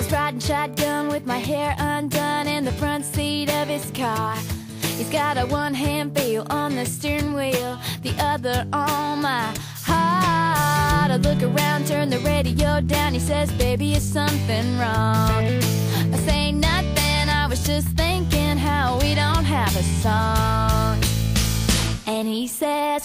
was riding shotgun with my hair undone in the front seat of his car. He's got a one hand feel on the steering wheel, the other on my heart. I look around, turn the radio down. He says, Baby, is something wrong? I say nothing, I was just thinking how we don't have a song. And he says,